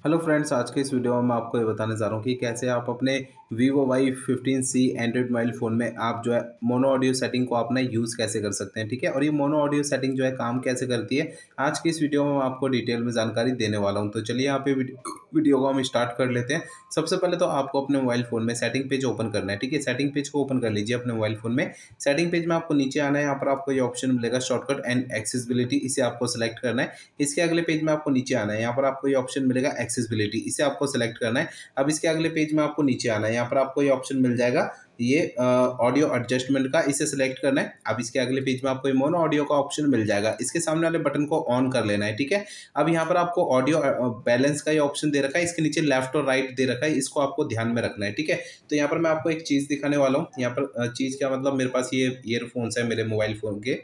Hello friends, आज के इस वीडियो में मैं आपको ये बताने जा रहा हूँ कि कैसे आप अपने Vivo Y fifteen C Android mobile phone में आप जो है मोनो ऑडियो सेटिंग को अपना यूज़ कैसे कर सकते हैं, ठीक है? और ये मोनो ऑडियो सेटिंग जो है काम कैसे करती है, आज की इस वीडियो में मैं आपको डिटेल में जानकारी देने वाला हूँ। तो चलिए यहाँ पे वीडियो को हम स्टार्ट कर लेते हैं। सबसे पहले तो आपको अपने मोबाइल फ़ोन में सेटिंग पेज ओपन करना है, ठीक है? सेटिंग पेज को ओपन कर लीजिए अपने मोबाइल फ़ोन में। सेटिंग पेज में आपको नीचे आना है, यहाँ पर आपको ये ऑप्शन मिलेगा शॉर्टकट एंड एक्सेसिबिलिटी, इसे आपको सेलेक्ट करना है। इसके अगले पेज में आपको नीचे आना है, यहाँ पर आपको ये ऑप्शन मिलेगा एक्सेसिबिलिटी, इसे आपको सेलेक्ट करना है। अब इसके अगले पेज में आपको नीचे आना है, यहाँ पर आपको ये ऑप्शन मिल जाएगा ये ऑडियो एडजस्टमेंट का, इसे सेलेक्ट करना है। अब इसके अगले पेज में आपको मोनो ऑडियो का ऑप्शन मिल जाएगा। इसके सामने वाले बटन को ऑन कर लेना है, ठीक है? अब यहाँ पर आपको ऑडियो बैलेंस का ये ऑप्शन दे रखा है। इसके नीचे लेफ़्ट और राइट दे रखा है। इसको आपको ध्यान में रखना है, ठीक है? तो यहाँ पर मैं आपको एक चीज़ दिखाने वाला हूँ। यहाँ पर चीज़ क्या मतलब मेरे पास ये ईयरफोन्स है, मेरे मोबाइल फ़ोन के।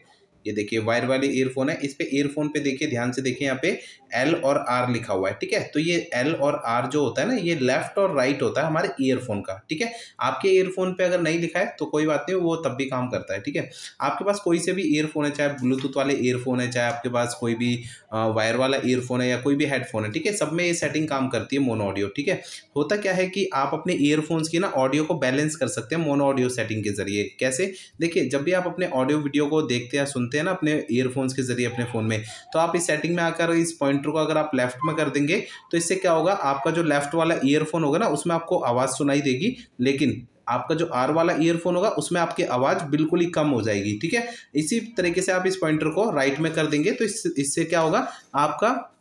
ये देखिए, वायर वाले ईयरफोन है। इस पे ईयरफोन पे देखिए, ध्यान से देखिए, यहाँ पे एल और आर लिखा हुआ है, ठीक है? तो ये एल और आर जो होता है ना, ये लेफ़्ट और राइट होता है हमारे ईयरफोन का, ठीक है? आपके ईयरफोन पे अगर नहीं लिखा है तो कोई बात नहीं, वो तब भी काम करता है, ठीक है? आपके पास कोई से भी ईयरफोन है, चाहे ब्लूटूथ वाले ईयरफोन है, चाहे आपके पास कोई भी वायर वाला ईयरफोन है या कोई भी हेडफोन है, ठीक है? सब में ये सेटिंग काम करती है मोनो ऑडियो ठीक है? होता क्या है कि आप अपने ईयरफोन्स की ना ऑडियो को बैलेंस कर सकते हैं मोनो ऑडियो सेटिंग के ज़रिए। कैसे? देखिए, जब भी आप अपने ऑडियो वीडियो को देखते हैं सुनते हैं ना अपने ईयरफोन्स के ज़रिए अपने फ़ोन में। तो आप इस सेटिंग में आकर इस पॉइंटर को अगर आप लेफ़्ट में कर देंगे तो इससे क्या होगा, आपका जो लेफ़्ट वाला ईयरफोन होगा ना, उसमें आपको आवाज़ सुनाई देगी, लेकिन आपका जो आर वाला ईयरफोन होगा, उसमें आपकी आवाज़ बिल्कुल ही कम हो जाएगी, ठीक है? इसी तरीके से आप इस पॉइंटर को राइट में कर देंगे तो इससे क्या होगा, आपका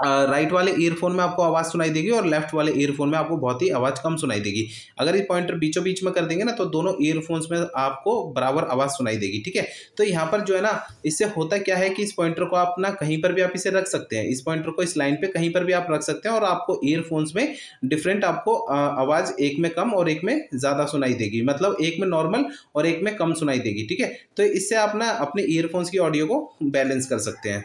राइट वाले ईयरफोन में आपको आवाज़ सुनाई देगी और लेफ़्ट वाले ईयरफोन में आपको बहुत ही आवाज़ कम सुनाई देगी। अगर ये पॉइंटर बीचों बीच में कर देंगे ना तो दोनों ईयरफोन्स में आपको बराबर आवाज़ सुनाई देगी, ठीक है? तो यहाँ पर जो है ना, इससे होता क्या है कि इस पॉइंटर को आप ना कहीं पर भी आप इसे रख सकते हैं। इस पॉइंटर को इस लाइन पर कहीं पर भी आप रख सकते हैं और आपको ईयरफोन्स में डिफरेंट आपको आवाज़ एक में कम और एक में ज़्यादा सुनाई देगी। मतलब एक में नॉर्मल और एक में कम सुनाई देगी, ठीक है? तो इससे आप ना अपने ईयरफोन्स की ऑडियो को बैलेंस कर सकते हैं।